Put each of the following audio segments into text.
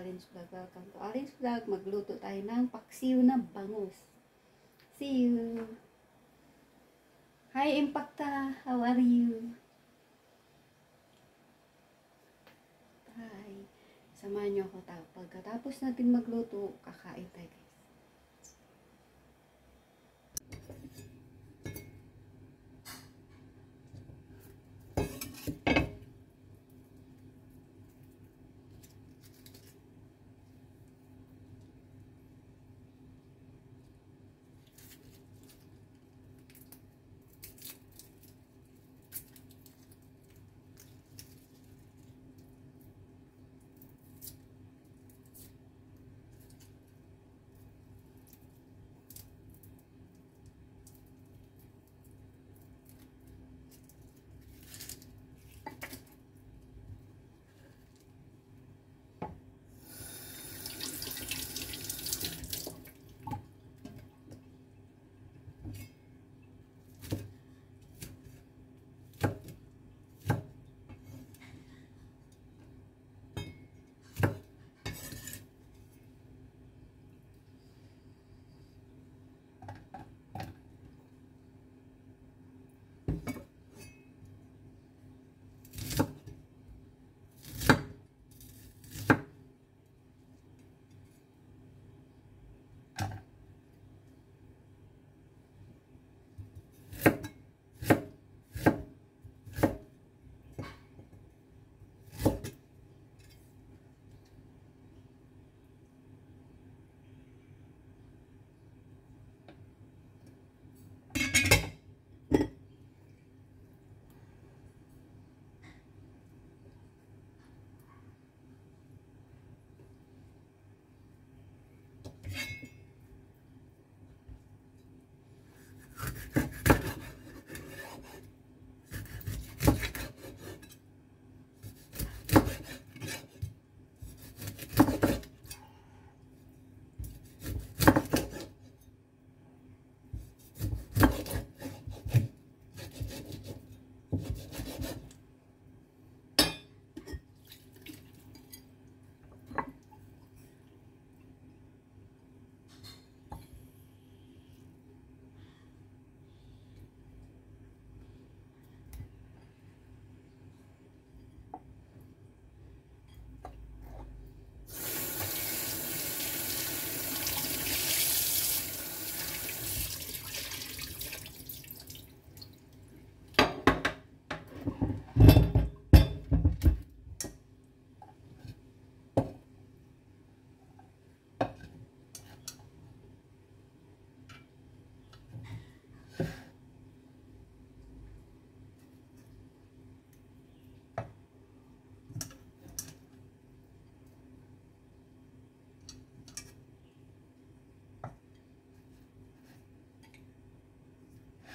Alin's Vlog. Welcome to Alin's Vlog. Magluto tayo ng paksiw na bangus. See you! Hi, Impacta! How are you? Hi! Samahan niyo ako ta. Pagkatapos natin magluto, kakain tayo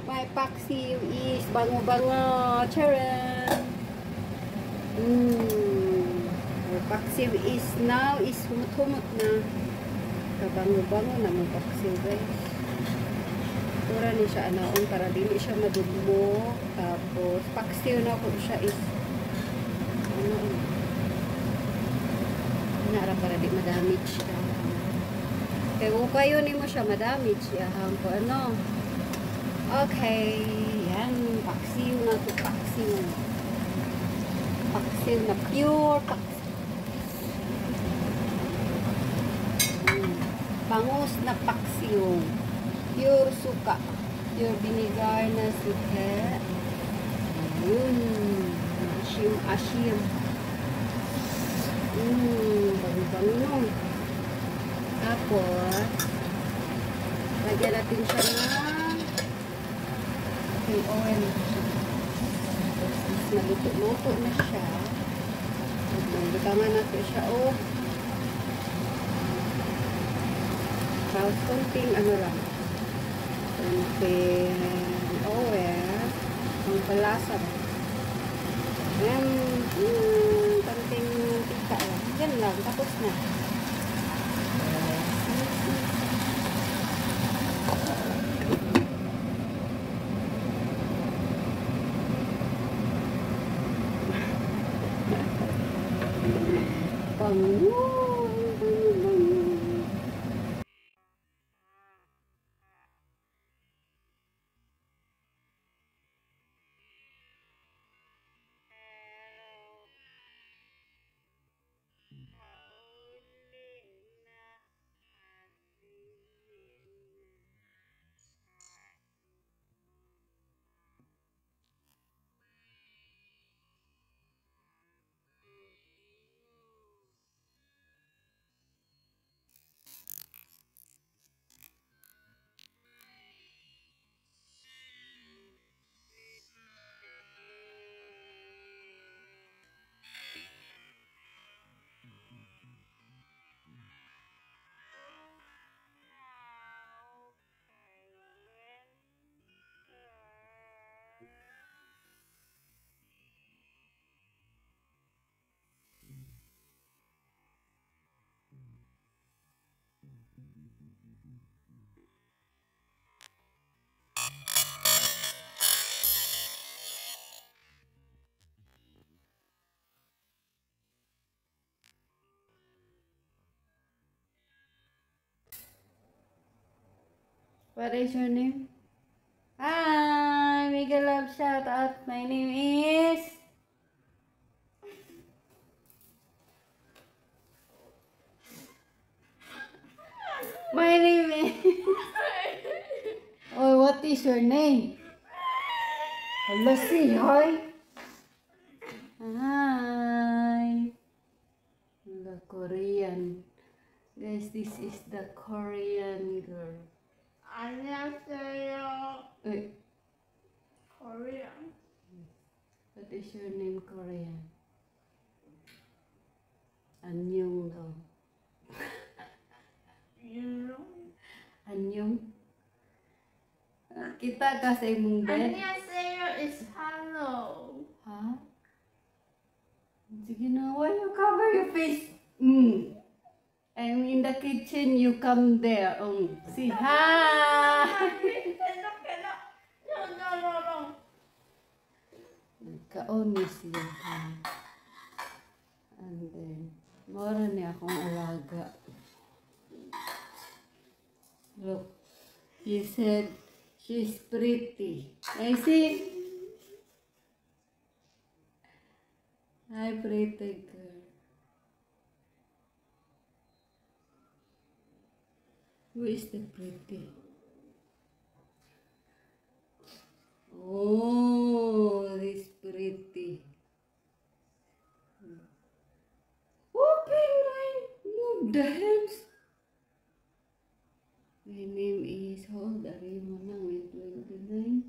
my paksiw is bango-bango. Charan! Mmm. Our paksiw is now is humot-humot na. Kabango-bango na mo paksiw guys. Tura ni siya anaon para dili siya madugmo. Tapos paksiw na ko siya is ano Nara para di madamage siya. Kaya kung kayo ni mo siya madamage, yahan ko ano. Okay, yan, paksiw na to, paksiw. Paksiw na pure paksiw. Mm. Bangus na paksiw. Pure suka. Pure vinegar na suka. Ayun. Asyim, asyim. Mmm, bago-bango. Tapos, lagyan natin siya ng oil. Tapos, naluto-luto na siya. Magbutangan natin siya, oh. Tapos, konting ano lang. Konting oil. Ang palasa? Ayan, mm, konting tika lang. Yan lang, tapos na. falou. Uh! What is your name? Hi, make a love shout out. My name is. My name is. oh, what is your name? Hello, see, hi. Hi. The Korean. Guys, this is the Korean girl. 안녕하세요. Wait, Korean. what is your name Korean? Annyeong daw. Ah, Kita ka sa imong bed? 안녕하세요 is hello. Ha? Sige na, why you cover your face? Mm. I'm in the kitchen, you come there. Um, say hi! cannot, cannot. No, no, no, no. Nagkaon siya. ha? And then, mora niya akong alaga. Look, he said she's pretty. I see. Hi, pretty girl. Who is the pretty? Oh, this pretty. Open line. Move the hands. My name is, how old are you mo nang in 29?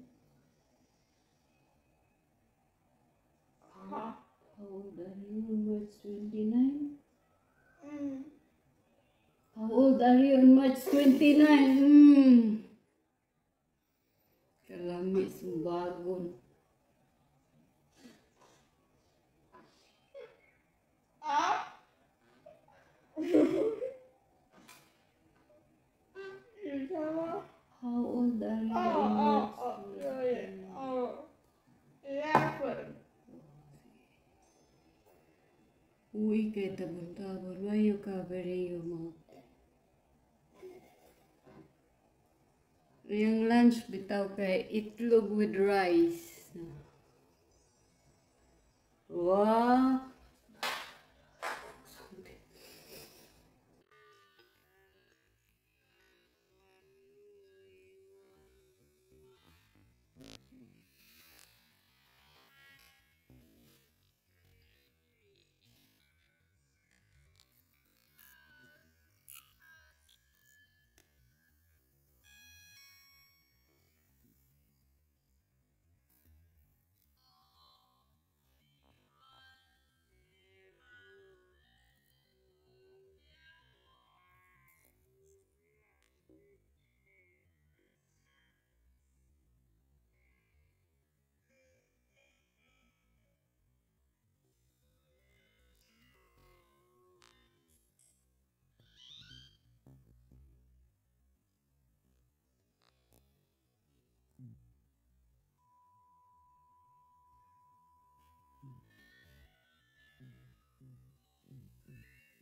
Huh? How old are you on March 29? Mm. How old are you on March 29? Hmm. Kailangan Bagon. Ah? Ikaw? How old are you? Oh, in oh, your- oh, sorry. Oh, eleven. Uy, kay tabon-tabon. Why you covering your? Yung lunch bitaw kay itlog with rice. Wow!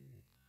Amen.